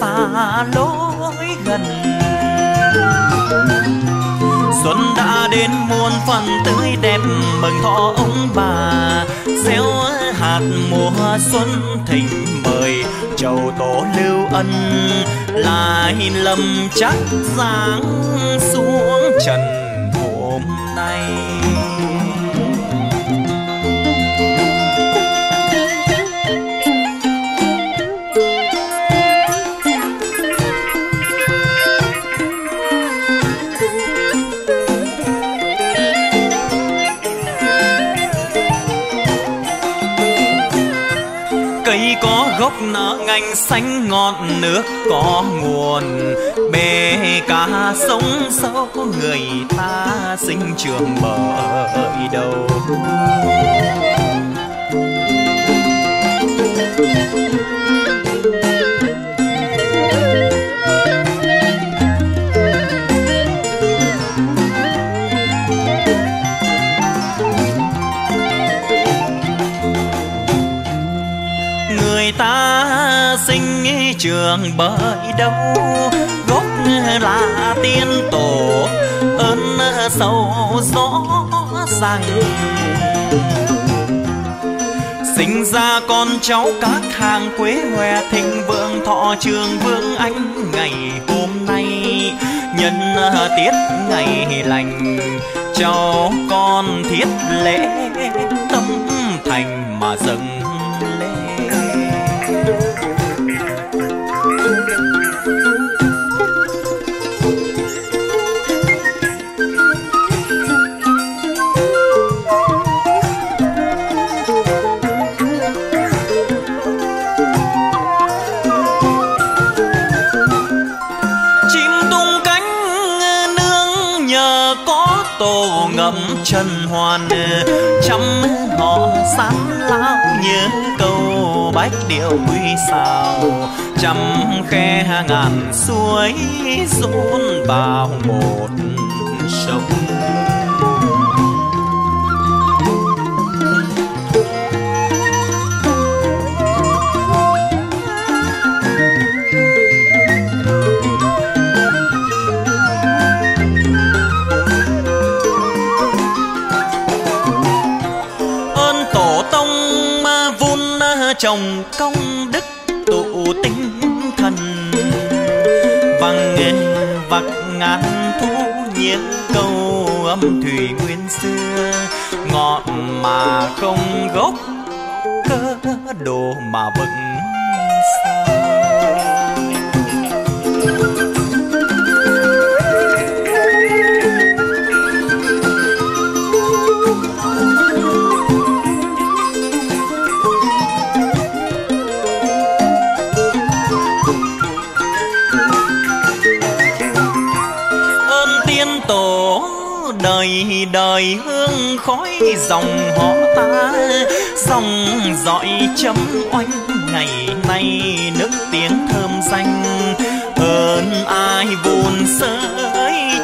xa lối gần. Xuân đã đến, muôn phần tươi đẹp mừng thọ ông bà. Gieo hạt mùa xuân thịnh mời, chầu tổ lưu ân. Lại lầm chắc giáng xuống trần. Nở xanh ngọn nước có nguồn. Bề cá sống sâu người ta sinh trường bởi đầu. Trường bởi đâu? Gốc là tiên tổ, ơn sâu rõ ràng. Sinh ra con cháu các hàng quế hòe thịnh vượng, thọ trường vương anh ngày hôm nay. Nhân tiết ngày lành, cháu con thiết lễ tâm thành mà dâng chân trăm họ sán lao như câu bách điệu quy sao trăm khe ngàn suối run vào một lòng công đức tụ tinh thần. Vàng nghìn vạc ngàn thu nhiễm câu âm thủy nguyên xưa. Ngọn mà không gốc cơ đồ mà vững đời đời hương khói dòng họ ta. Dòng dõi chấm oanh, ngày nay nước tiếng thơm danh ơn ai vun sới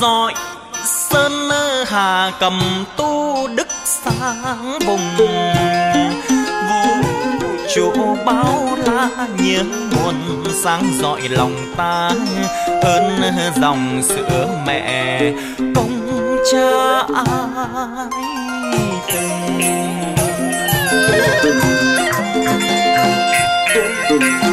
dọi sơn hà cầm tu đức sáng vùng. Vũ chỗ bao la nhớ buồn, sáng dọi lòng ta ơn dòng sữa mẹ. Công cha ai tình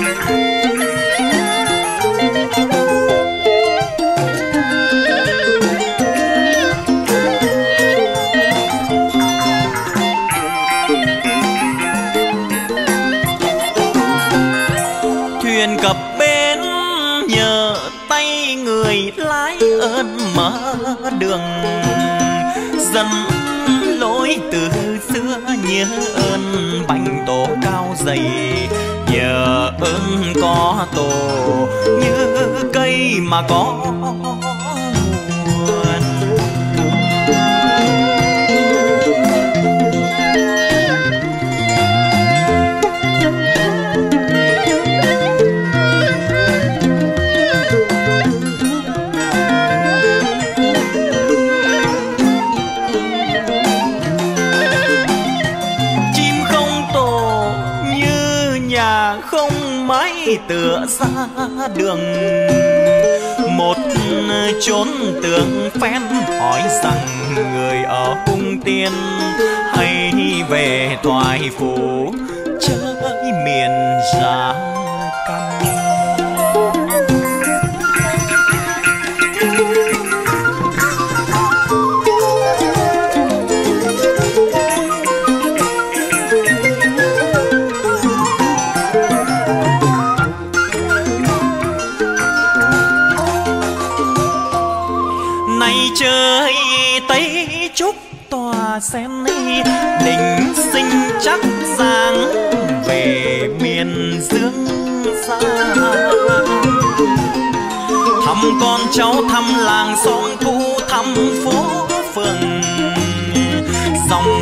nghĩa nhớ ơn bánh tổ cao dày, nhờ ơn có tổ như cây mà có. Tựa ra đường. Một chốn tường phen hỏi rằng người ở cung tiên hay về thoại phủ? Chơi miền giang chắc sáng về miền dương xa. Thăm con cháu, thăm làng xóm cũ, thăm phố phường. Dòng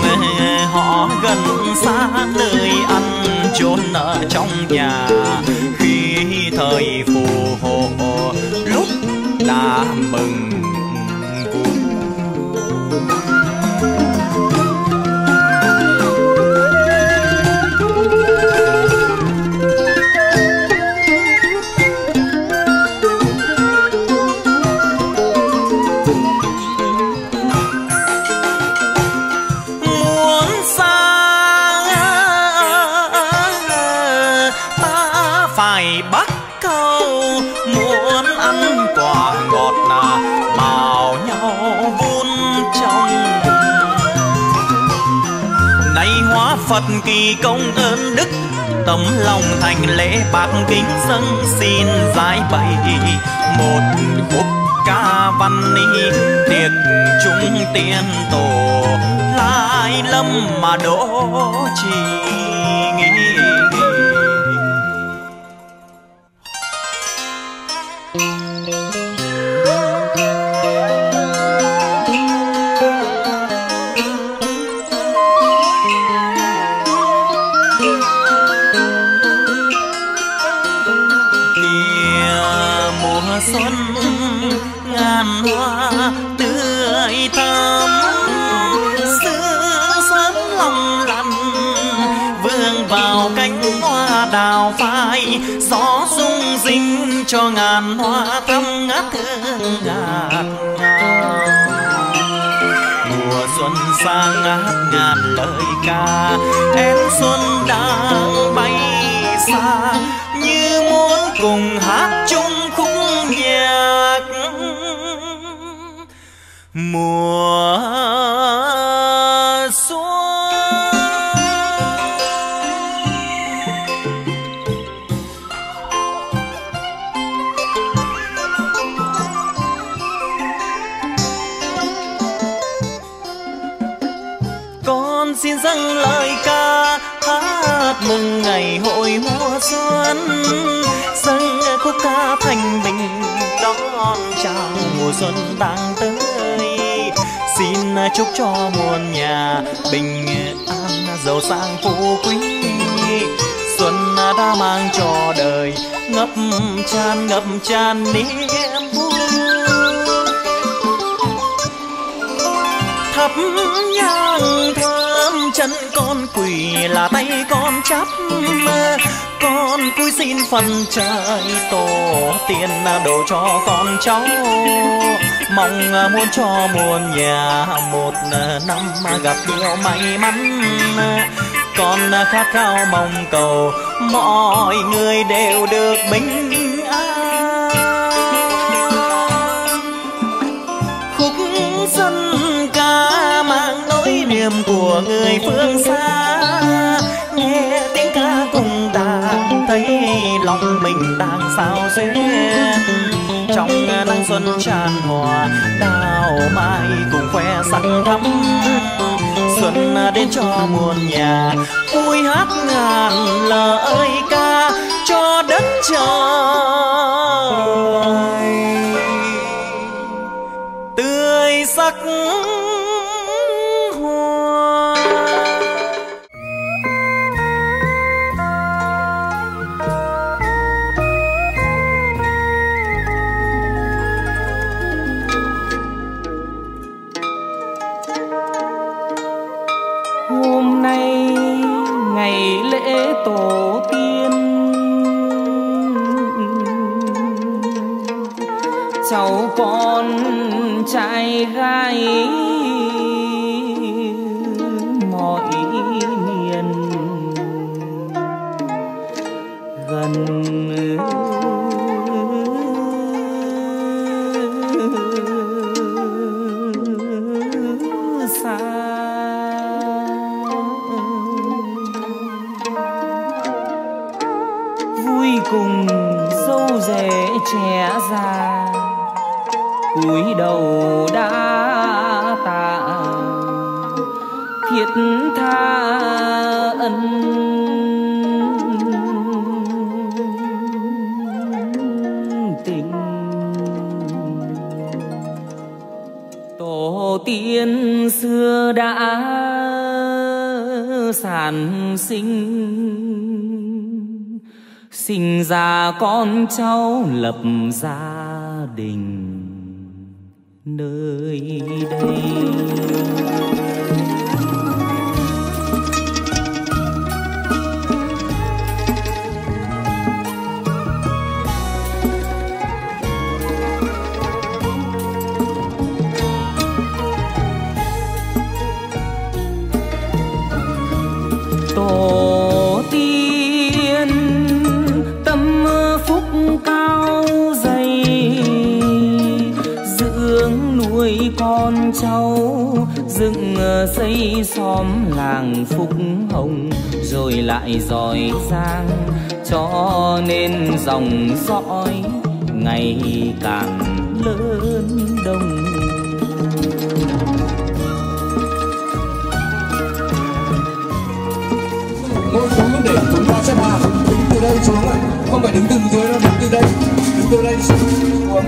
họ gần xa, nơi ăn chốn ở trong nhà. Khi thời phù hộ, lúc đã mừng kỳ công ơn đức, tấm lòng thành lễ bạc kính dâng xin giải bày. Một khúc ca văn ni tiệc chúng tiên tổ, lai lâm mà đỗ trì. Làm hoa tâm ngát thương gạt mùa xuân sang ngát ngàn lời ca, em xuân đang bay xa. Như muốn cùng hát chung khúc nhạc. Mùa ngập tràn niềm vui. Thắp nhang thơm chân con quỳ là tay con chắp con cúi xin phần trời, tổ tiên đồ cho con cháu. Mong muốn cho muôn nhà một năm gặp nhiều may mắn. Con khát khao mong cầu, mọi người đều được bình sao xuyên trong à, nắng xuân tràn hòa, đào mai cùng khoe sắc thắm. Xuân à, đến cho muôn nhà, vui hát ngàn lời ca cho đất trời. Châu cháu lập ra. Lại giỏi giang cho nên dòng dõi ngày càng lớn đông. Ngồi xuống để chúng ta xếp hàng đứng từ đây xuống ạ. Không phải đứng từ dưới đâu đứng từ đây đứng từ đây. Xuống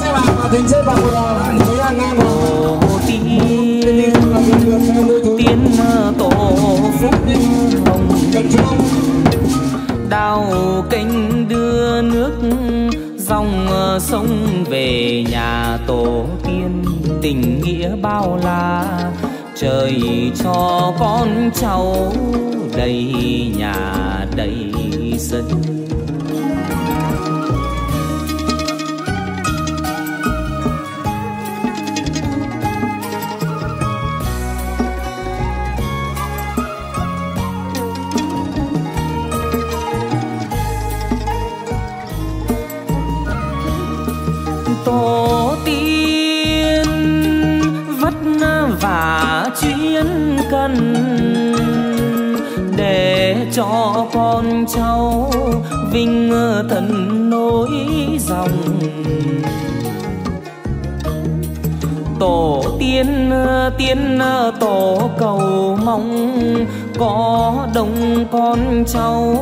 xếp hàng và tính xếp hàng một với hàng ngang rồi tiên tổ phúc hồng đào kênh đưa nước dòng ờ, sông về nhà tổ tiên. Tình nghĩa bao la, trời cho con cháu đầy nhà đầy sân cho con cháu vinh thần nối dòng. Tổ tiên tiên tổ cầu mong có đông con cháu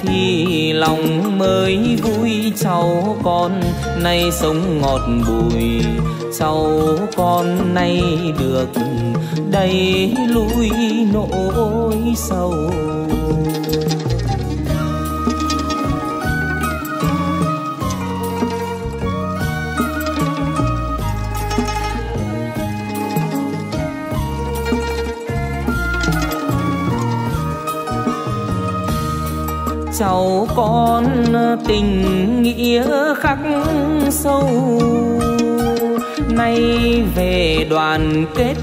thì lòng mới vui. Cháu con nay sống ngọt bùi sau con nay được đầy lui nỗi sầu. Cháu con tình nghĩa khắc sâu nay về đoàn kết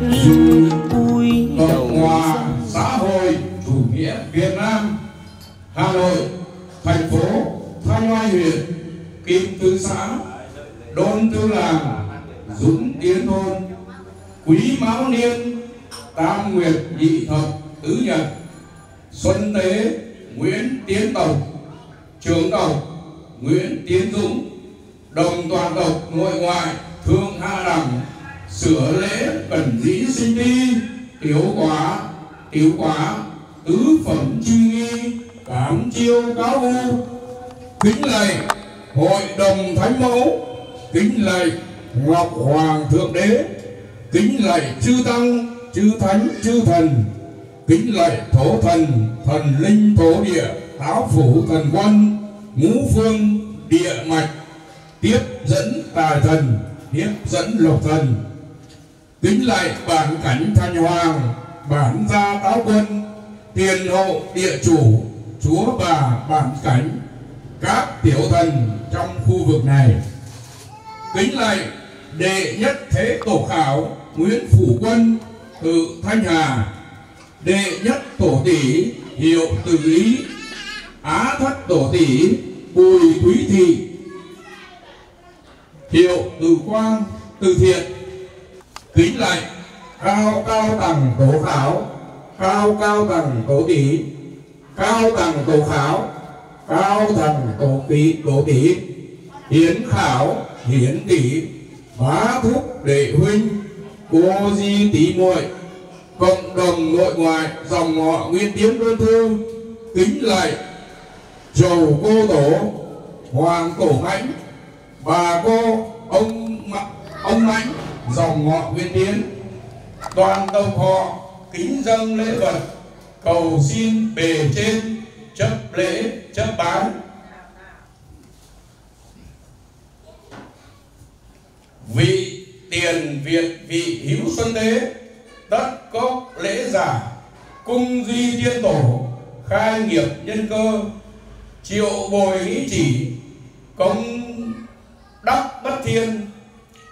vui đầu hòa xã hội chủ nghĩa Việt Nam Hà Nội thành phố Thanh Oai huyện Kim Tư xã Đôn Tư làng Dũng Tiến thôn Quý Mão Niên Tam Nguyệt Nhị Thập Tứ Nhật Xuân Tế Nguyễn Tiến Tộc Trưởng tộc Nguyễn Tiến Dũng Đồng toàn tộc nội ngoại Thương Hạ Đẳng Sửa lễ cẩn dĩ sinh đi. Tiểu quá Tiểu quá Tứ phẩm chư nghi Cảm chiêu cáo u. Kính lạy Hội đồng Thánh Mẫu, Kính lạy Ngọc Hoàng Thượng Đế, Kính lạy chư Tăng, Chư Thánh, Chư Thần, kính lạy thổ thần thần linh thổ địa táo phủ thần quân ngũ phương, địa mạch, tiếp dẫn tài thần hiếp dẫn lục thần. Kính lạy bản cảnh thanh hoàng, bản gia táo quân, tiền hộ địa chủ, chúa bà bản cảnh, các tiểu thần trong khu vực này. Kính lạy đệ nhất thế tổ khảo nguyễn phủ quân tự thanh hà, đệ nhất tổ tỷ hiệu từ ý á thất tổ tỷ bùi quý thị hiệu từ quang, từ thiện. Kính lạy, cao cao tầng tổ khảo, cao cao tầng tổ tỷ cao tầng tổ khảo, cao tầng tổ tỷ tổ tỷ hiến khảo, hiến tỷ bá thúc đệ huynh, cô di tỷ muội, cộng đồng nội ngoại dòng họ nguyên tiến đơn thư. Kính lạy chầu cô tổ, hoàng tổ mãnh và cô, ông ông mãnh dòng họ nguyên tiến toàn tộc họ kính dâng lễ vật, cầu xin bề trên, chấp lễ, chấp bán. Vị tiền việt, vị hữu xuân đế, tất cốc lễ giả, cung duy tiên tổ, khai nghiệp nhân cơ, triệu bồi ý chỉ, công đắc bất thiên.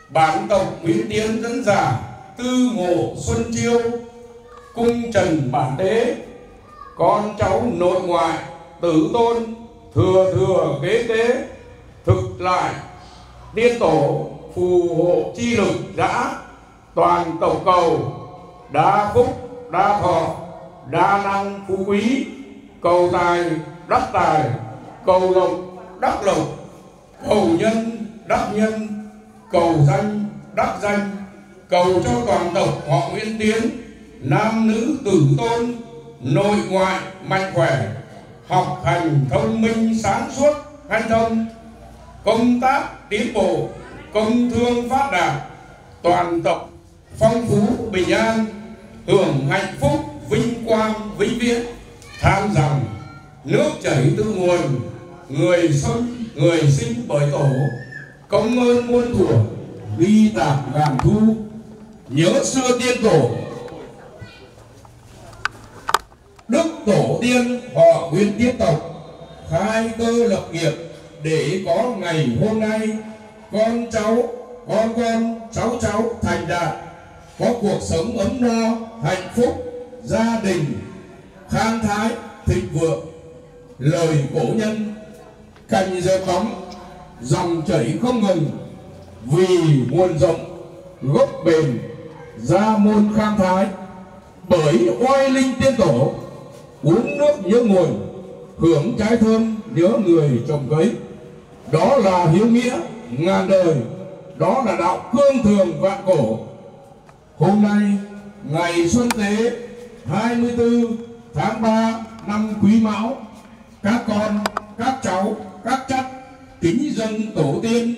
Bản tộc nguyễn tiến dẫn giả tư ngộ xuân chiêu, cung trần bản đế. Con cháu nội ngoại, tử tôn, thừa thừa kế kế thực lại tiên tổ, phù hộ chi lực đã toàn tổng cầu, đa phúc, đa thọ, đa năng phú quý, cầu tài, đắc tài, cầu lộc, đắc lộc, cầu nhân đắc nhân, cầu danh, đắc danh, cầu cho toàn tộc họ Nguyễn Tiến, nam nữ tử tôn, nội ngoại mạnh khỏe, học hành thông minh sáng suốt, hanh thông. Công tác tiến bộ, công thương phát đạt, toàn tộc phong phú bình an, hưởng hạnh phúc vinh quang vĩnh viễn. Tham rằng nước chảy từ nguồn, người sống, người sinh bởi tổ công ơn muôn thuở ly tạp ngàn thu, nhớ xưa tiên tổ. Đức tổ tiên, họ nguyên tiếp tộc, khai cơ lập nghiệp để có ngày hôm nay. Con cháu, con con, cháu cháu thành đạt, có cuộc sống ấm no, hạnh phúc, gia đình, khang thái, thịnh vượng. Lời cổ nhân, cành giờ bóng dòng chảy không ngừng, vì nguồn rộng, gốc bền gia môn khang thái. Bởi oai linh tiên tổ, uống nước nhớ nguồn, hưởng trái thơm nhớ người trồng cấy. Đó là hiếu nghĩa, ngàn đời, đó là đạo cương thường vạn cổ. Hôm nay, ngày Xuân Tế 24 tháng 3 năm Quý Mão, các con, các cháu, các chắc kính dân tổ tiên,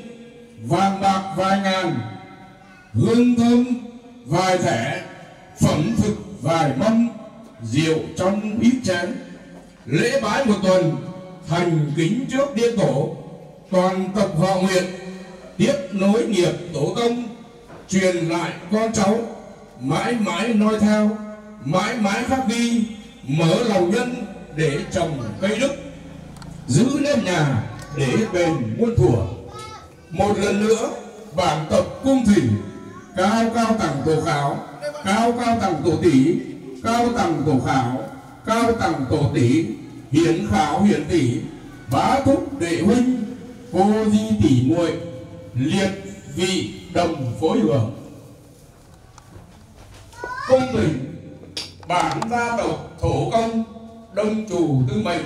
vàng bạc vài ngàn, hương thơm vài thẻ phẩm thực vài mâm, rượu trong ít chén. Lễ bái một tuần, thành kính trước điên tổ, toàn tập họ nguyện, tiếp nối nghiệp tổ tông, truyền lại con cháu, mãi mãi noi theo, mãi mãi khắc ghi, mở lòng nhân để trồng cây đức, giữ nếp nhà để bền muôn thuở một lần nữa, bản tập cung thủy, cao cao tặng tổ khảo, cao cao tặng tổ tỷ, cao tặng tổ khảo, cao tặng tổ tỷ, hiến khảo hiến tỷ, bá thúc đệ huynh, cô di tỷ muội, liệt vị đồng phối hưởng Cung tình bản gia tộc thổ công, đông chủ tư mệnh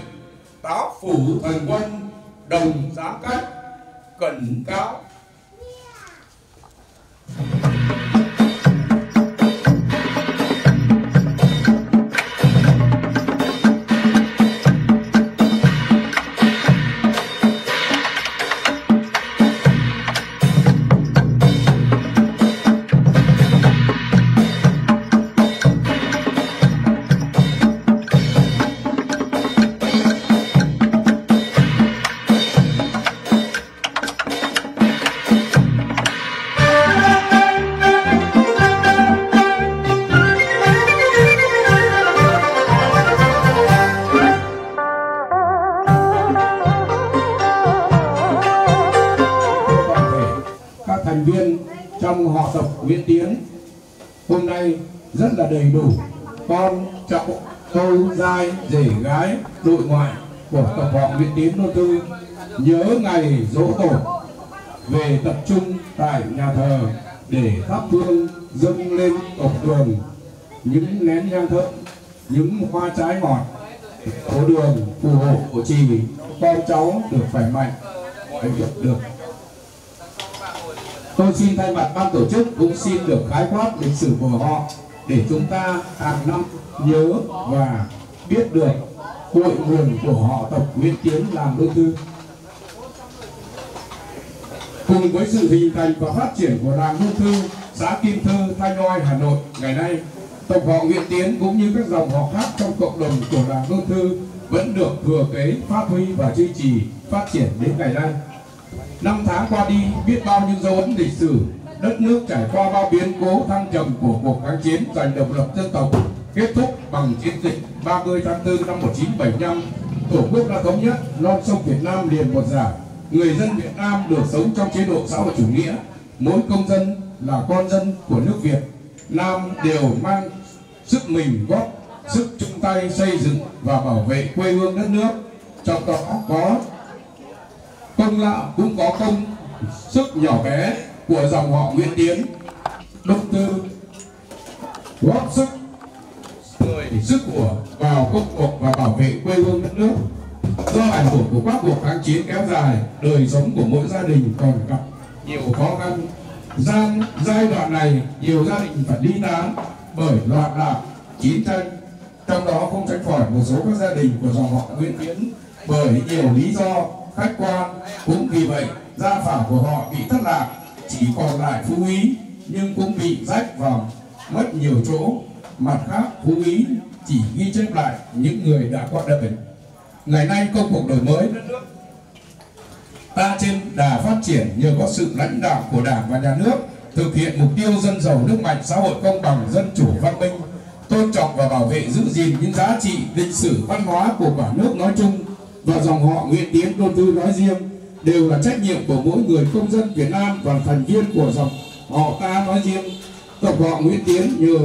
táo phủ thần quân đồng giám cách cẩn cáo 19 thư 4 nhớ ngày dỗ tổ về tập trung tại nhà thờ để thắp hương dâng lên tổ đường. Những nén nhang thơm, những hoa trái ngọt, phố đường phù hộ của trì con cháu được khỏe mạnh mọi việc được. Tôi xin thay mặt ban tổ chức cũng xin được khái quát lịch sử của họ để chúng ta hàng năm nhớ và biết được cội nguồn của họ tộc Nguyễn Tiến làm đô thư. Cùng với sự hình thành và phát triển của làng đô thư xã Kim Thư, Thanh Oai, Hà Nội ngày nay, tộc họ Nguyễn Tiến cũng như các dòng họ khác trong cộng đồng của làng đô thư vẫn được thừa kế, phát huy và duy trì, phát triển đến ngày nay. Năm tháng qua đi, biết bao nhiêu dấu ấn lịch sử, đất nước trải qua bao biến cố thăng trầm của cuộc kháng chiến giành độc lập dân tộc, kết thúc bằng chiến dịch 30 tháng 4 năm 1975, Tổ quốc đã thống nhất, non sông Việt Nam liền một giải. Người dân Việt Nam được sống trong chế độ xã hội chủ nghĩa, mỗi công dân là con dân của nước Việt. Nam đều mang sức mình góp sức chung tay xây dựng và bảo vệ quê hương đất nước. Trong đó có công lao cũng có công sức nhỏ bé của dòng họ Nguyễn Tiến đông tư góp sức người sức của vào công cuộc và bảo vệ quê hương đất nước. Do ảnh hưởng của các cuộc kháng chiến kéo dài, đời sống của mỗi gia đình còn gặp nhiều khó khăn. Gian, giai đoạn này, nhiều gia đình phải ly tán bởi loạn lạc, chiến tranh. Trong đó không tránh khỏi một số các gia đình của dòng họ Nguyễn Tiến bởi nhiều lý do khách quan. Cũng vì vậy, gia phả của họ bị thất lạc, chỉ còn lại phú ý nhưng cũng bị rách và mất nhiều chỗ mặt khác, phú ý chỉ ghi chép lại những người đã qua đời ngày nay công cuộc đổi mới đất nước ta trên đà phát triển nhờ có sự lãnh đạo của đảng và nhà nước thực hiện mục tiêu dân giàu nước mạnh, xã hội công bằng, dân chủ, văn minh, tôn trọng và bảo vệ giữ gìn những giá trị lịch sử văn hóa của cả nước nói chung và dòng họ Nguyễn Tiến, Đô Tư nói riêng đều là trách nhiệm của mỗi người công dân Việt Nam và thành viên của dòng họ ta nói riêng. Tộc họ Nguyễn Tiến nhờ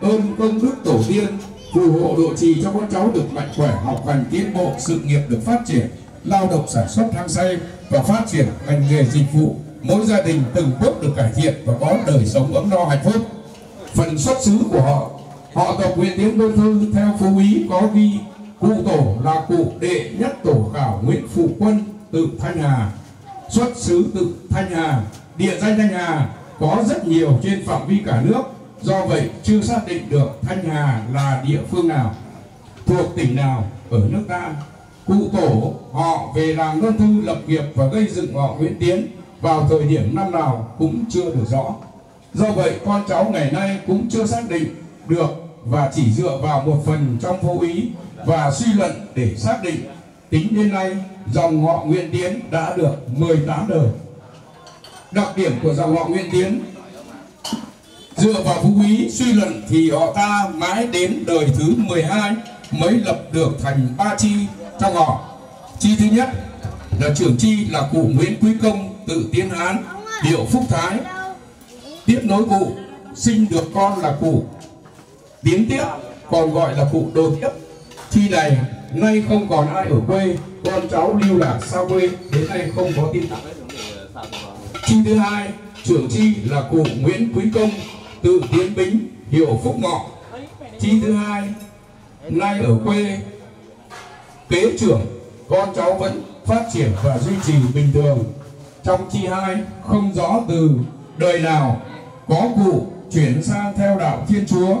ơn công đức tổ tiên phù hộ độ trì cho con cháu được mạnh khỏe, học hành tiến bộ, sự nghiệp được phát triển, lao động sản xuất hăng say và phát triển ngành nghề dịch vụ. Mỗi gia đình từng bước được cải thiện và có đời sống ấm no hạnh phúc. Phần xuất xứ của họ, họ tộc Nguyễn Tiến Đô Thư theo phú ý có ghi cụ tổ là cụ đệ nhất tổ khảo Nguyễn Phụ Quân tự Thanh Hà xuất xứ tự Thanh Hà địa danh Thanh Hà có rất nhiều trên phạm vi cả nước. Do vậy, chưa xác định được Thanh Hà là địa phương nào, thuộc tỉnh nào ở nước ta. Cụ tổ, họ về làng Luân Thư lập nghiệp và gây dựng họ Nguyễn Tiến vào thời điểm năm nào cũng chưa được rõ. Do vậy, con cháu ngày nay cũng chưa xác định được và chỉ dựa vào một phần trong vô ý và suy luận để xác định. Tính đến nay, dòng họ Nguyễn Tiến đã được 18 đời. Đặc điểm của dòng họ Nguyễn Tiến, dựa vào phú quý, suy luận thì họ ta mãi đến đời thứ 12 mới lập được thành ba chi trong họ. chi thứ nhất là trưởng chi là cụ Nguyễn Quý Công, tự tiến Hán, Điệu Phúc Thái. Tiếp nối cụ, sinh được con là cụ. Tiến Tiếp, còn gọi là cụ Đồ Tiếp chi này, nay không còn ai ở quê, con cháu lưu lạc xa quê, đến nay không có tin tặng chi thứ hai, trưởng chi là cụ Nguyễn Quý Công, tự tiến bính hiệu Phúc Ngọ. Chi thứ hai, nay ở quê, kế trưởng, con cháu vẫn phát triển và duy trì bình thường. Trong chi hai, không rõ từ đời nào, có cụ chuyển sang theo đạo Thiên Chúa.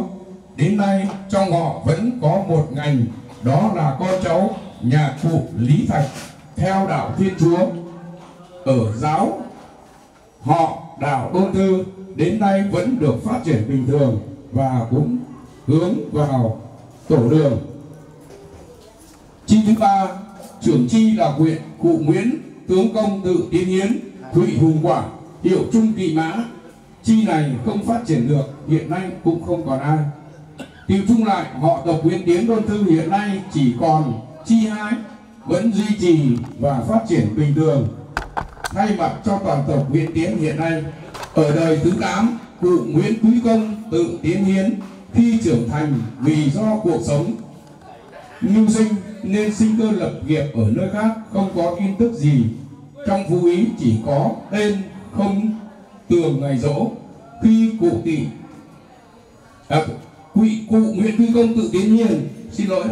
Đến nay, trong họ vẫn có một ngành, đó là con cháu nhà cụ Lý Thạch, theo đạo Thiên Chúa. Ở giáo họ đào Đôn Thư đến nay vẫn được phát triển bình thường và cũng hướng vào tổ đường. Chi thứ ba, trưởng chi là huyện cụ Nguyễn, tướng công tự tiến hiến Thụy Hùng Quảng, hiệu Trung Kỵ Mã. Chi này không phát triển được, hiện nay cũng không còn ai. Tiêu chung lại, họ tộc Nguyễn Tiến Đôn Thư hiện nay chỉ còn chi hai vẫn duy trì và phát triển bình thường thay mặt cho toàn tộc Nguyễn Tiến hiện nay ở đời thứ 8 cụ Nguyễn Quý Công tự tiến hiến khi trưởng thành vì do cuộc sống. Mưu sinh nên sinh cơ lập nghiệp ở nơi khác không có tin tức gì. Trong phú ý chỉ có tên không tường ngày dỗ khi cụ tỷ à, quỵ cụ Nguyễn Quý Công tự tiến hiền xin lỗi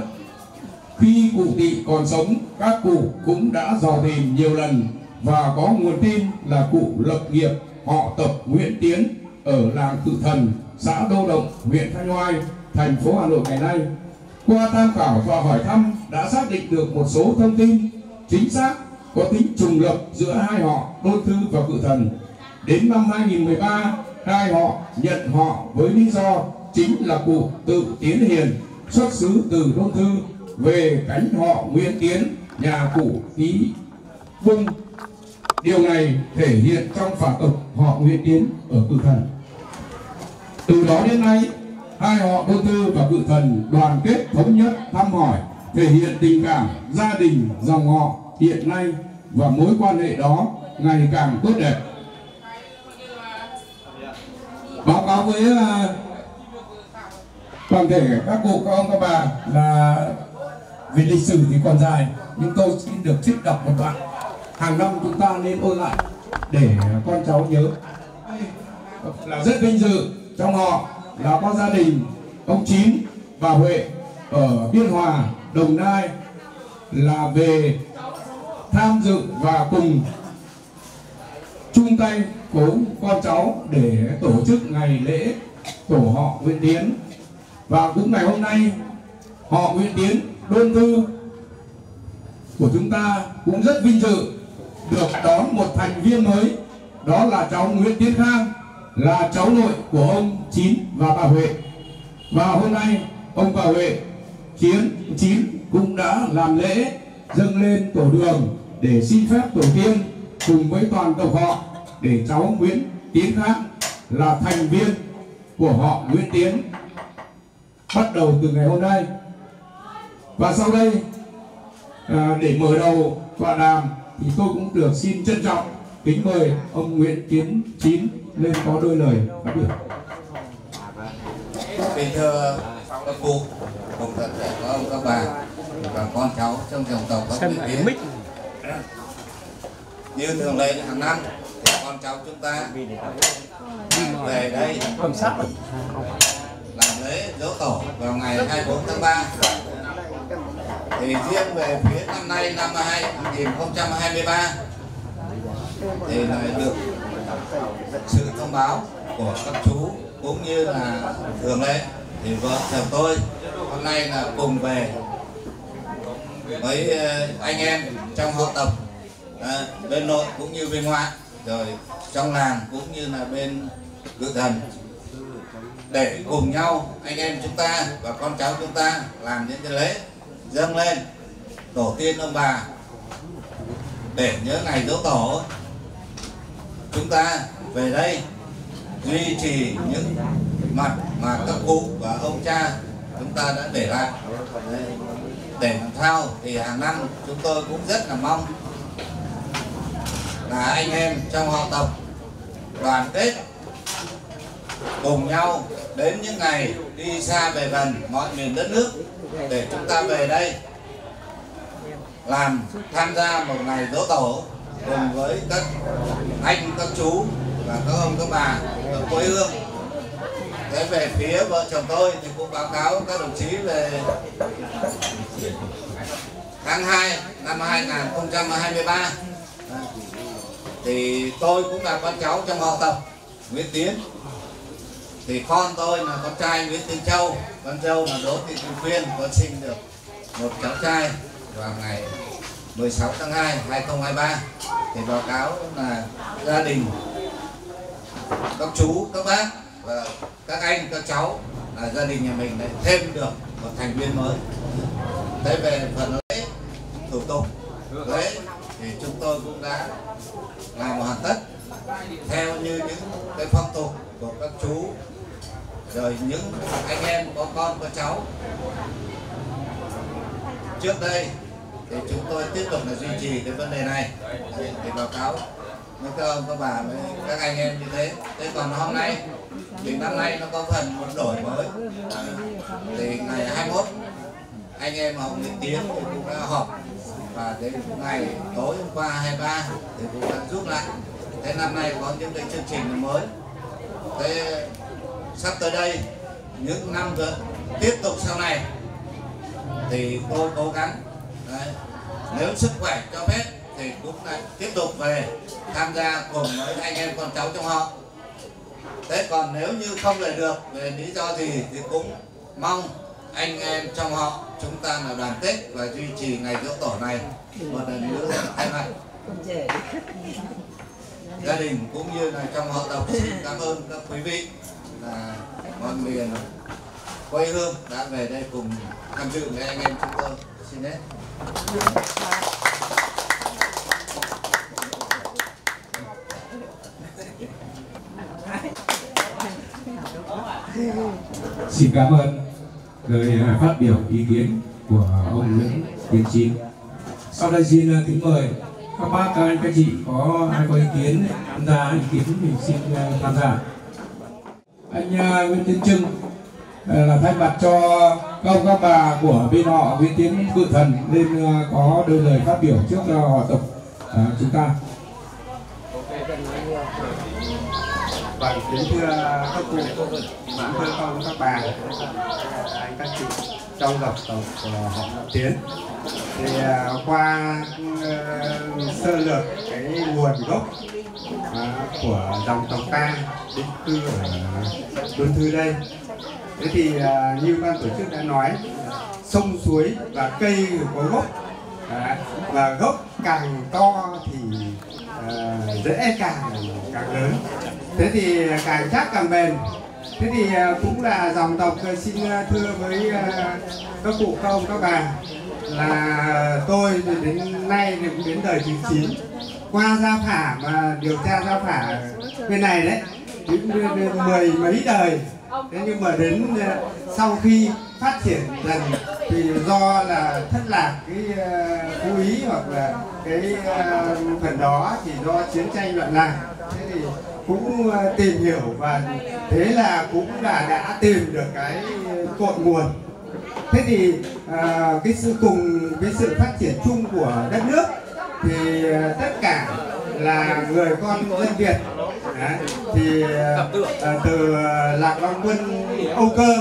khi cụ tỷ còn sống các cụ cũng đã dò tìm nhiều lần và có nguồn tin là cụ lập nghiệp họ tập Nguyễn Tiến ở làng Tự Thần, xã Đô Động, huyện Thanh Oai, thành phố Hà Nội ngày nay. Qua tham khảo và hỏi thăm đã xác định được một số thông tin chính xác có tính trùng lập giữa hai họ Đôn Thư và Cự Thần. Đến năm 2013, hai họ nhận họ với lý do chính là cụ Tự Tiến Hiền xuất xứ từ Đôn Thư về cánh họ Nguyễn Tiến, nhà cụ Ý Vung Điều này thể hiện trong phả tộc họ Nguyễn Tiến ở Cự Thần. Từ đó đến nay, hai họ Đô Tư và Cự Thần đoàn kết thống nhất thăm hỏi, thể hiện tình cảm gia đình dòng họ hiện nay và mối quan hệ đó ngày càng tốt đẹp. Báo cáo với ờ, toàn thể các cụ, các ông, các bà là về lịch sử thì còn dài, nhưng tôi xin được trích đọc một đoạn hàng năm chúng ta nên ôn lại để con cháu nhớ. Là rất vinh dự trong họ là có gia đình, ông chín và huệ ở biên hòa, đồng nai là về tham dự và cùng chung tay cúng con cháu để tổ chức ngày lễ tổ họ Nguyễn Tiến. Và cũng ngày hôm nay, họ Nguyễn Tiến đơn thư của chúng ta cũng rất vinh dự được đón một thành viên mới đó là cháu Nguyễn Tiến Khang là cháu nội của ông Chín và bà Huệ. Và hôm nay ông bà Huệ Chiến Chín cũng đã làm lễ dâng lên tổ đường để xin phép tổ tiên cùng với toàn tộc họ để cháu Nguyễn Tiến Khang là thành viên của họ Nguyễn Tiến. Bắt đầu từ ngày hôm nay. Và sau đây à, để mở đầu tọa đàm thì tôi cũng được xin trân trọng kính mời ông Nguyễn Tiến Chín lên có đôi lời phát biểu. Kính thưa các cụ, cùng toàn thể có ông các bà và con cháu trong dòng tộc các vị Tiến. Như thường lệ hàng năm thì con cháu chúng ta về đây làm lễ dỗ tổ vào ngày 24 tháng 3 thì riêng về phía năm nay năm 2023 thì lại được sự thông báo của các chú cũng như là thường lệ. Thì vợ chồng tôi hôm nay là cùng về với ờ, anh em trong học tập à, bên nội cũng như bên ngoại rồi trong làng cũng như là bên cự thần để cùng nhau anh em chúng ta và con cháu chúng ta làm những cái lễ dâng lên, tổ tiên ông bà, để nhớ ngày dỗ tổ. Chúng ta về đây duy trì những mặt mà các cụ và ông cha chúng ta đã để lại. Để làm sao thì hàng năm chúng tôi cũng rất là mong là anh em trong họ tộc đoàn kết cùng nhau đến những ngày đi xa về gần mọi miền đất nước để chúng ta về đây. Làm, tham gia một ngày dỗ tổ cùng với các anh, các chú và các ông, các bà ở quê hương. Thế về phía vợ chồng tôi thì cũng báo cáo các đồng chí về tháng 2 năm 2023 thì tôi cũng là con cháu trong họ tộc Nguyễn Tiến thì con tôi là con trai Nguyễn Tiến Châu, con dâu là Đỗ Thị Thùy Quyên, con sinh được một cháu trai vào ngày 16 tháng 2 2023 thì báo cáo là gia đình, các chú, các bác và các anh, các cháu là gia đình nhà mình lại thêm được một thành viên mới. Thế về phần lễ thủ tục, lễ thì chúng tôi cũng đã làm hoàn tất. Theo như những cái phong tục của các chú rồi, những anh em có con, có cháu. Trước đây thì chúng tôi tiếp tục là duy trì cái vấn đề này. Thì báo cáo với các ông, các bà, với các anh em như thế. Thế còn hôm nay thì năm nay nó có phần một đổi mới. À, thì ngày 21 anh em họ Nguyễn Tiến thì cũng đã họp và đến ngày tối hôm qua 23 thì cũng đã rút lại. Thế năm nay có những cái chương trình mới. Thế sắp tới đây, những năm nữa tiếp tục sau này, thì tôi cố gắng, Đấy. nếu sức khỏe cho phép thì cũng lại tiếp tục về tham gia cùng với anh em con cháu trong họ thế còn nếu như không về được, về lý do gì thì cũng mong anh em trong họ chúng ta là đoàn kết và duy trì ngày dỗ tổ này một lần nữa thay mặt gia đình cũng như là trong họ tộc xin cảm ơn các quý vị là mọi miền quê hương đã về đây cùng tham dự với anh em chúng tôi xin hết Xin cảm ơn lời à, phát biểu ý kiến của ông Nguyễn Tiến Chín. Sau đây xin à, kính mời các bác, các anh, các chị có ai có ý kiến tham gia ý kiến thì xin à, tham gia. Anh ờ, Nguyễn Tiến Trưng ờ, là thay mặt cho các ông các bà của bên họ Nguyễn Tiến Cự Thần nên ờ, có đôi lời phát biểu trước họ tộc chúng ta. Vâng, kính thưa các cụ, kính thưa các ông các bà, anh các chị trong dòng tộc họ Tiến. Thì qua sơ lược cái nguồn gốc của dòng tộc ta định cư ở Đôn Thư đây. Thế thì à, như ban tổ chức đã nói, sông suối và cây có gốc. Và gốc càng to thì à, dễ càng càng lớn. Thế thì càng chắc càng bền. Thế thì à, cũng là dòng tộc xin thưa với các cụ các ông các bà là tôi đến nay cũng đến đời 99 qua gia phả mà điều tra gia phả bên này đấy. Những mười mấy đời. Thế nhưng mà đến ờ, sau khi phát triển dần thì do là thất lạc cái ờ, phú ý hoặc là cái ờ, phần đó thì do chiến tranh loạn lạc. Thế thì cũng tìm hiểu và thế là cũng là đã tìm được cái cội nguồn. Thế thì à, cái sự cùng cái sự phát triển chung của đất nước thì ờ, tất cả là người con dân Việt Đấy, thì ờ, ờ, từ lạc long quân âu cơ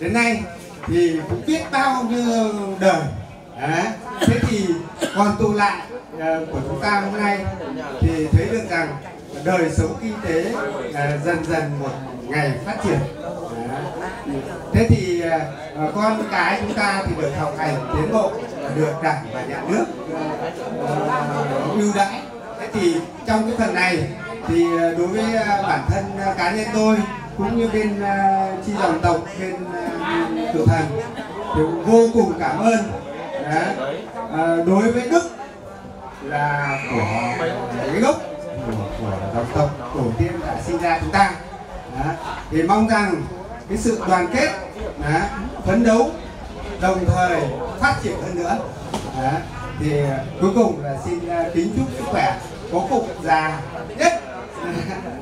đến nay thì cũng biết bao nhiêu đời Đấy. thế thì còn tụ lại uh, của chúng ta hôm nay thì thấy được rằng đời sống kinh tế uh, dần dần một ngày phát triển Đấy. thế thì uh, con cái chúng ta thì được học hành tiến bộ được đảng và nhà nước ờ, ưu đãi thế thì trong cái phần này thì ờ, đối với ờ, bản thân cá nhân tôi cũng như bên chi dòng tộc bên uh, thần thì vô cùng cảm ơn Đấy. À, đối với đức là của cái gốc của, của dòng tộc tổ tiên đã sinh ra chúng ta Đấy. thì mong rằng cái sự đoàn kết Đấy. phấn đấu đồng thời phát triển hơn nữa. Đó. thì à, cuối cùng là xin à, kính chúc sức khỏe có cục già nhất.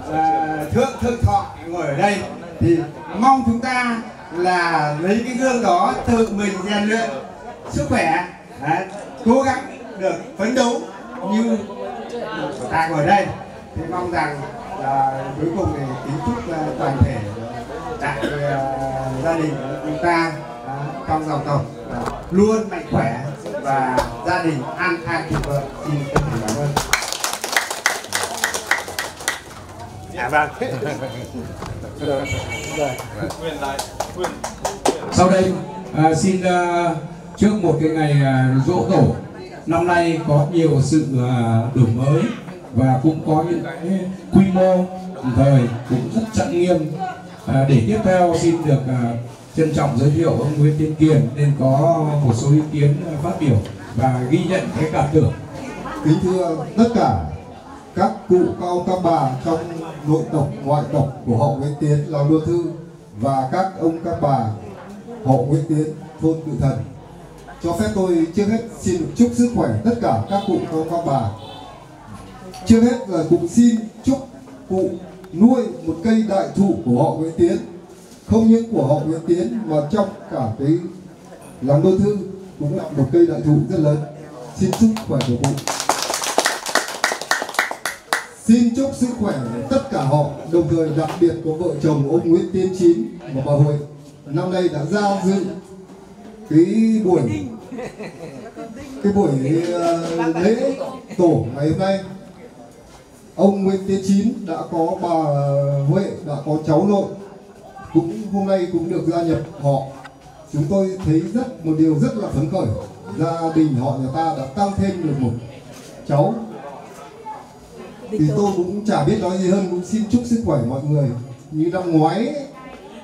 Là thượng thượng thọ ngồi ở đây. Thì mong chúng ta là lấy cái gương đó tự mình rèn luyện sức khỏe. Đấy, cố gắng được phấn đấu như của ta ngồi đây. Thì mong rằng là cuối cùng thì kính chúc à, toàn thể đại uh, gia đình của chúng ta trong dòng tộc. Uh, luôn mạnh khỏe và gia đình an khang thịnh vượng xin chân thành cảm ơn à vâng. Sau đây à, xin à, trước một cái ngày à, dỗ tổ năm nay có nhiều sự à, đổi mới và cũng có những cái quy mô đồng thời cũng rất trang nghiêm. À, để tiếp theo xin được à, trân trọng giới thiệu ông Nguyễn Tiến Kiền nên có một số ý kiến phát biểu và ghi nhận cái cảm tưởng. Kính thưa tất cả các cụ cao các bà trong nội tộc, ngoại tộc của họ Nguyễn Tiến là Đô Thư và các ông, các bà họ Nguyễn Tiến, thôn Cự Thần. Cho phép tôi trước hết xin được chúc sức khỏe tất cả các cụ cao các bà. Trước hết là cũng xin chúc cụ nuôi một cây đại thụ của họ Nguyễn Tiến không những của họ Nguyễn Tiến mà trong cả cái làng Đô Thư cũng là một cây đại thụ rất lớn. Xin chúc khỏe của cụ Xin chúc sức khỏe tất cả họ, đồng thời đặc biệt có vợ chồng ông Nguyễn Tiến Chín và bà Huệ. Năm nay đã giao dự cái buổi cái buổi uh, lễ tổ ngày hôm nay. Ông Nguyễn Tiến Chín đã có bà Huệ, đã có cháu nội, cũng hôm nay cũng được gia nhập họ. Chúng tôi thấy rất một điều rất là phấn khởi. Gia đình họ nhà ta đã tăng thêm được một cháu. Thì tôi cũng chả biết nói gì hơn cũng xin chúc sức khỏe mọi người. Như năm ngoái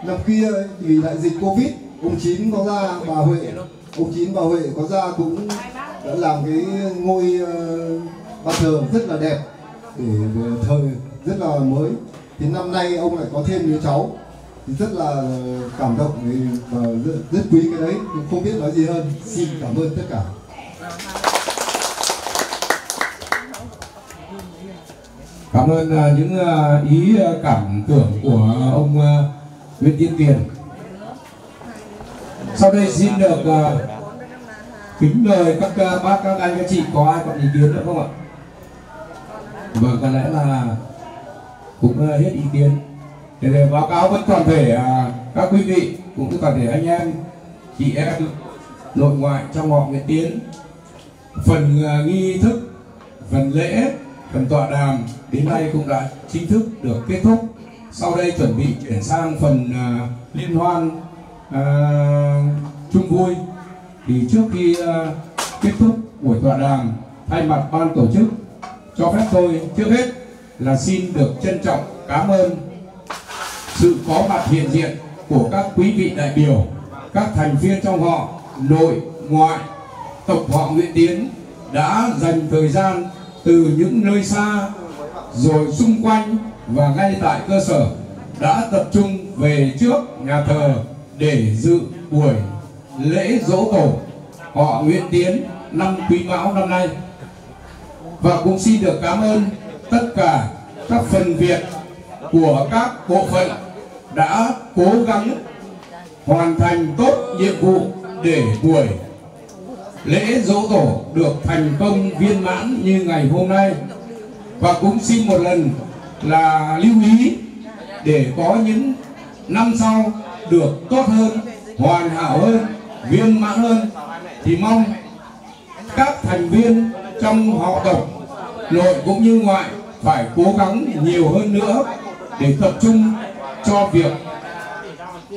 năm kia vì đại dịch covid ông chín có ra bà huệ. Ông chín bà huệ có ra cũng đã làm cái ngôi uh, bàn thờ rất là đẹp để ờ, thờ rất là mới. Thì năm nay ông lại có thêm đứa cháu thì rất là cảm động và ờ, rất, rất quý cái đấy cũng không biết nói gì hơn xin cảm ơn tất cả Cảm ơn ờ, những ờ, ý cảm tưởng của ông Nguyễn Tiến Tiền. Sau đây xin được kính mời các bác, các anh, các chị có ai còn ý kiến nữa không ạ? Vâng, có lẽ là cũng hết ý kiến. Để, để báo cáo với toàn thể à, các quý vị cũng như toàn thể anh em, chị em nội ngoại trong họ Nguyễn Tiến. Phần à, nghi thức, phần lễ phần tọa đàm đến nay cũng đã chính thức được kết thúc sau đây chuẩn bị chuyển sang phần uh, liên hoan uh, chung vui thì trước khi uh, kết thúc buổi tọa đàm thay mặt ban tổ chức cho phép tôi trước hết là xin được trân trọng cảm ơn sự có mặt hiện diện của các quý vị đại biểu, các thành viên trong họ, nội, ngoại tộc họ Nguyễn Tiến đã dành thời gian từ những nơi xa rồi xung quanh và ngay tại cơ sở đã tập trung về trước nhà thờ để dự buổi lễ dỗ tổ họ Nguyễn Tiến năm Quý Mão năm nay. Và cũng xin được cảm ơn tất cả các phần việc của các bộ phận đã cố gắng hoàn thành tốt nhiệm vụ để buổi lễ dỗ tổ được thành công viên mãn như ngày hôm nay. Và cũng xin một lần là lưu ý để có những năm sau được tốt hơn, hoàn hảo hơn, viên mãn hơn, thì mong các thành viên trong họ tộc, nội cũng như ngoại phải cố gắng nhiều hơn nữa để tập trung cho việc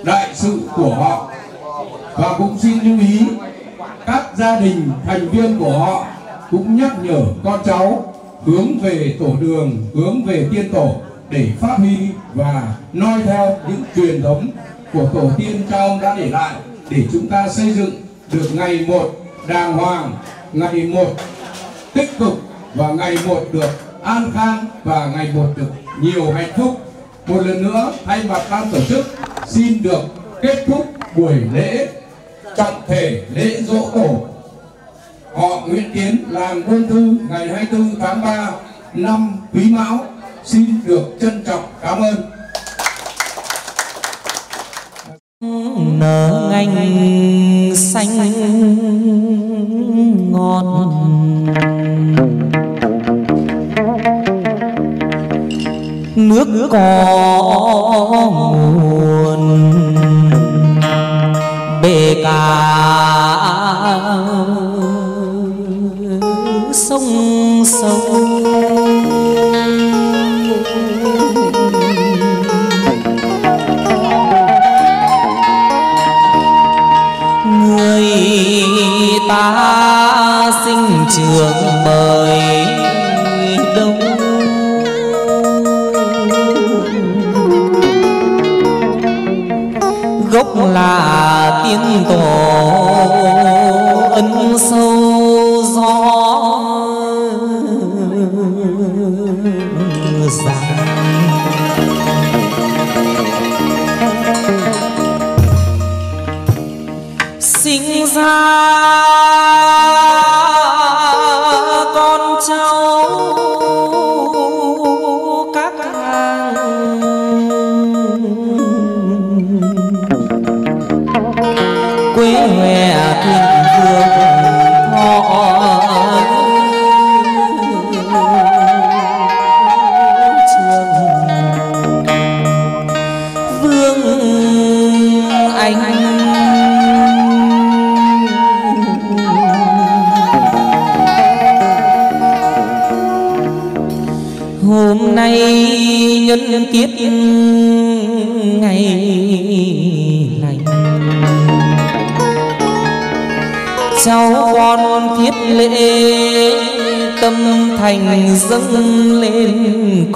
đại sự của họ và cũng xin lưu ý các gia đình thành viên của họ cũng nhắc nhở con cháu hướng về tổ đường, hướng về tiên tổ để phát huy và noi theo những truyền thống của tổ tiên cha ông đã để lại để chúng ta xây dựng được ngày một đàng hoàng, ngày một tích cực và ngày một được an khang và ngày một được nhiều hạnh phúc. Một lần nữa, thay mặt ban tổ chức, xin được kết thúc buổi lễ trọng thể lễ dỗ tổ. Họ Nguyễn Tiến làng Quân Thư ngày 24 tháng 3 năm Quý Mão, xin được trân trọng cảm ơn. Nở ngành xanh ngọt nước có nguồn. bể cả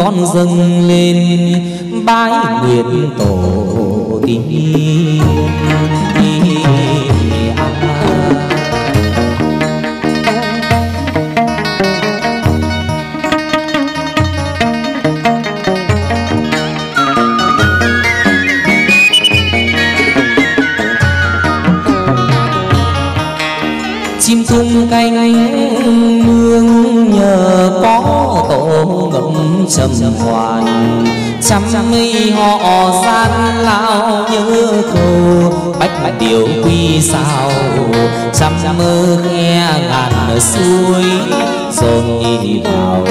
con dâng ngậm hoàn trăm mây họ gian lao nhớ cầu bách bách điều quy sao. Trăm mơ khe ngàn suối, dồn đi vào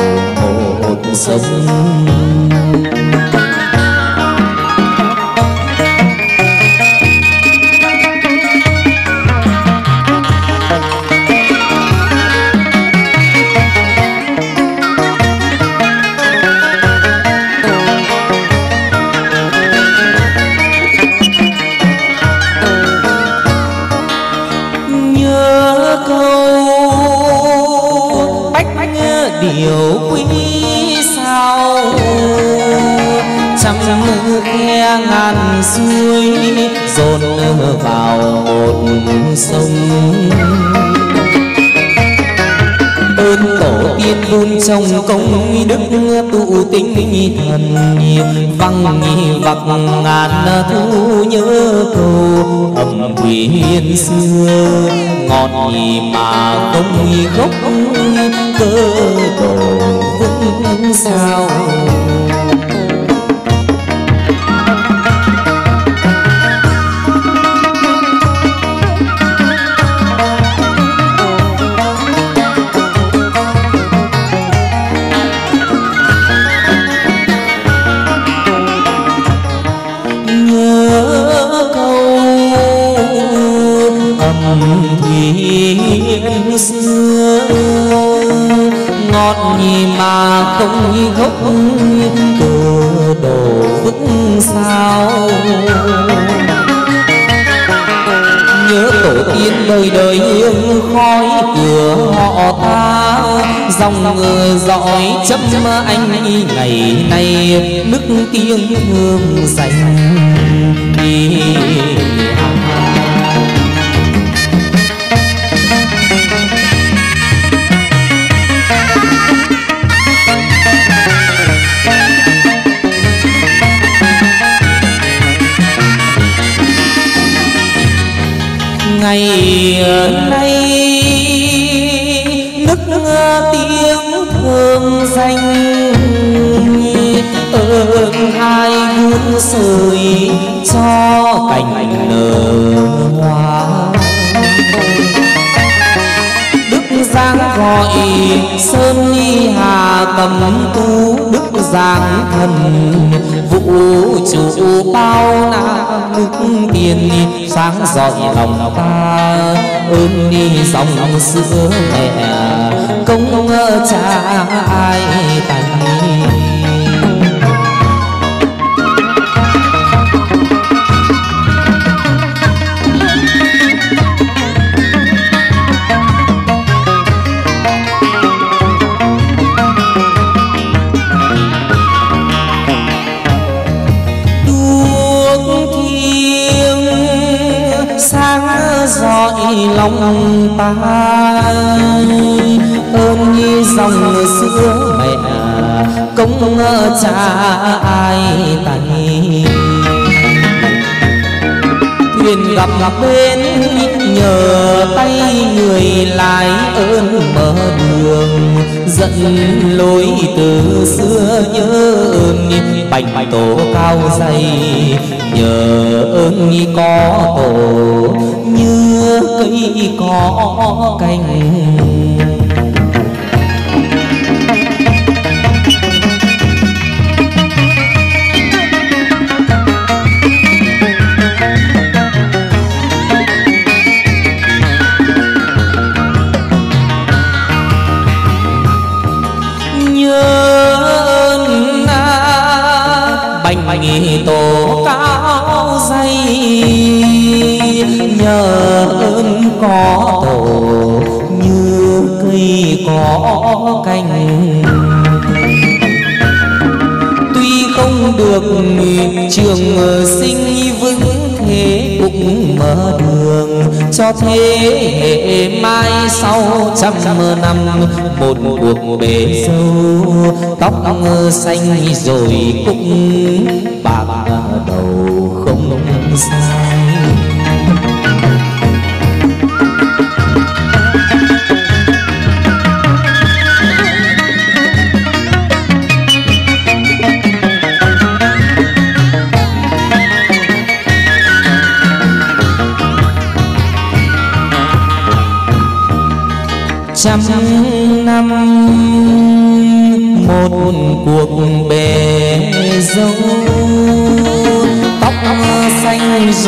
một sông thần văng vặc ngàn thu nhớ cầu âm quyền xưa, ngọt nhì mà không gốc, cơ cầu vững sao? Dòng dõi chấm anh ngày nay nức tiếng hương dành đi. Ngày nay nức tiếng hương hai muôn sơi cho cành nở hoa. Đức giang gọi sơn nhi hà tầm tu. Đức giang thần vũ trụ bao na đức tiền sáng rọi lòng ta, ơn đi dòng sữa mẹ. Công cha ai ta ơn như dòng xưa. Mẹ công cha ai tay thuyền gặp gặp bên, nhờ tay người lái ơn mở đường. Dẫn lối từ xưa nhớ ơn, bạch tổ cao dày. Nhờ ơn có tổ cây có cành có tổ như cây có cành. Tuy không được trường sinh vững thế cũng mở đường cho thế hệ mai sau trăm năm. Một cuộc bể dâu tóc xanh rồi cũng bạc đầu.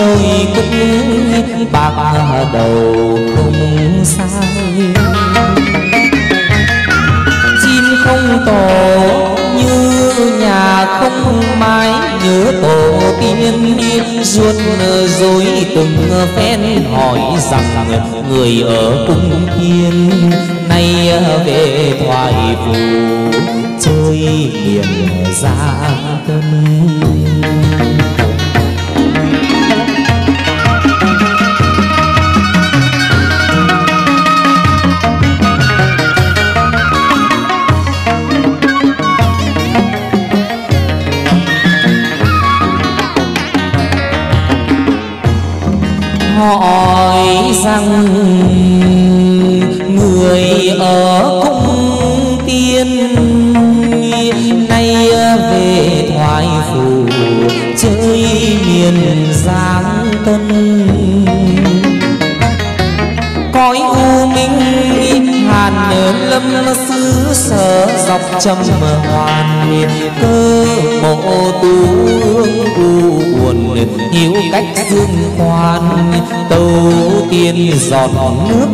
Rồi cũng bạc đầu không sai. Chim không tổ như nhà không mái, nhớ tổ tiên ruột, rồi từng phen hỏi rằng người ở cung thiên nay về thoại phù chơi hiền gia tâm rằng người ở cung tiên nay về thoại phủ chơi miền giang tân. Xứ sở dọc trầm hoàn cơ mộ tu u buồn hiếu cách dương khoan tâu tiên giọt nước,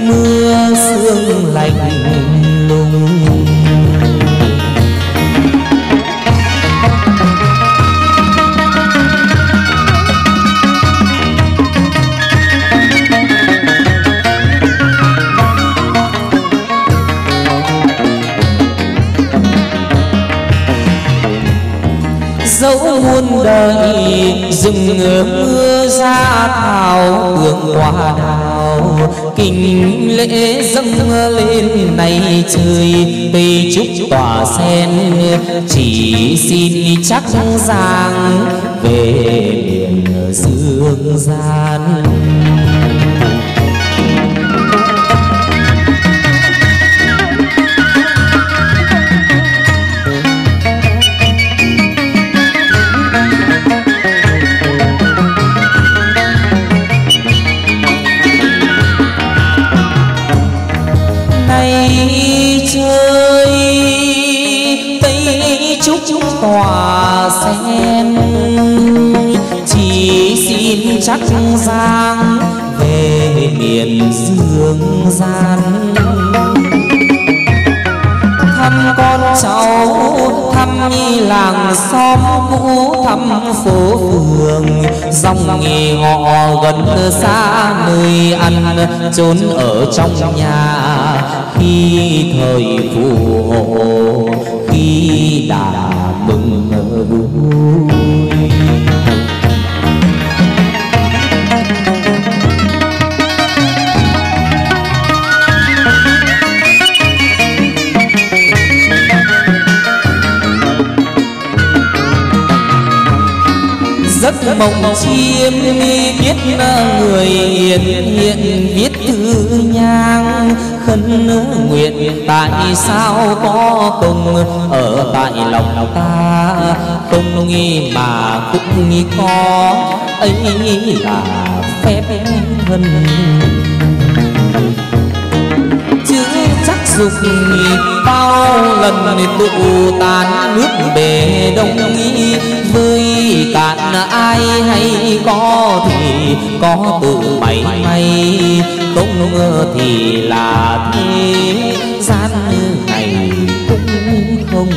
mưa sương lạnh lùng. Muôn đời rừng mưa ra thảo, hương hoa đào. Kinh lễ dâng lên này trời tây trúc tỏa sen. Chỉ xin chắc giang về miền dương gian chắc giang về miền dương gian. Thăm con cháu, thăm nhi làng xóm cũ, thăm phố phường. Dòng nghề ngọ gần xa, nơi ăn trốn ở trong nhà. Khi thời phù hộ, khi đã mừng vui mộng chiêm biết người hiền hiện viết thư nhang. Khấn nguyện, tại sao có công ở tại lòng ta? Không nghi mà cũng nghi có, ấy là phép thân chứ chắc dục bao lần tụ tán nước bể đông nghi với cạn ai hay có thì có tự mày may. Không ngờ thì là thế, gian này cũng không